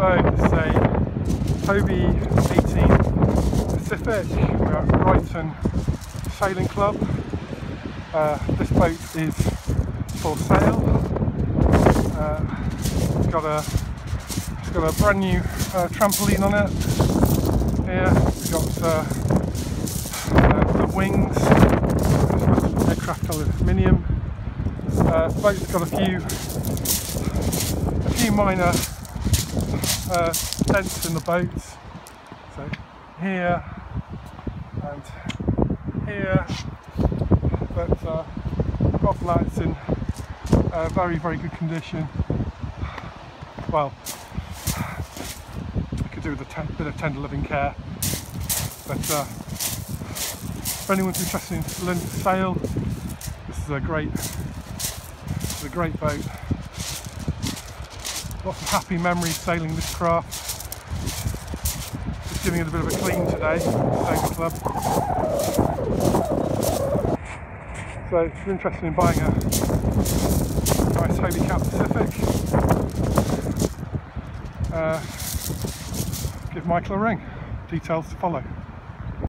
This is a Hobie 18 Pacific. We're at Brighton Sailing Club. Uh, this boat is for sale. Uh, it's got a it's got a brand new uh, trampoline on it. Here we've got uh, uh, the wings, aircraft aluminium. Uh, boat's got a few a few minor uh, dents in the boat. So here and here, but uh, that, it's in uh, very, very good condition. Well, I could do with a bit of tender loving care, but uh, if anyone's interested in to sail, this is a great, this is a great boat. Lots of happy memories sailing this craft. Just giving it a bit of a clean today, Sailing Club. So if you're interested in buying a nice Hobie Cat Pacific, uh, give Michael a ring. Details to follow.